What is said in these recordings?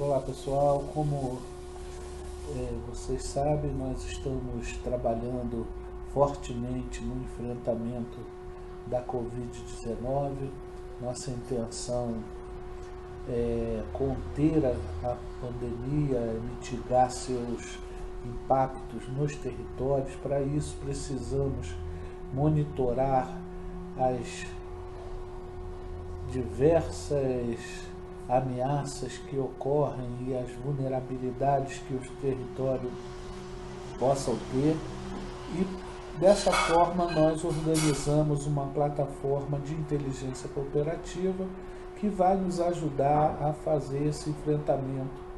Olá pessoal, como é, vocês sabem, nós estamos trabalhando fortemente no enfrentamento da Covid-19. Nossa intenção é conter a pandemia, mitigar seus impactos nos territórios. Para isso, precisamos monitorar as diversas ameaças que ocorrem e as vulnerabilidades que os territórios possam ter e dessa forma nós organizamos uma plataforma de inteligência cooperativa que vai nos ajudar a fazer esse enfrentamento.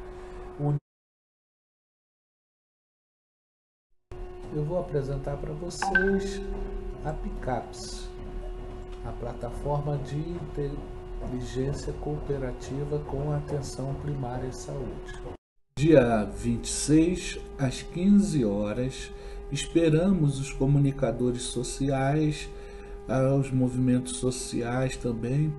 Eu vou apresentar para vocês a PICAPS, a plataforma de inteligência cooperativa com atenção primária e saúde. Dia 26, às 15 horas, esperamos os comunicadores sociais, os movimentos sociais também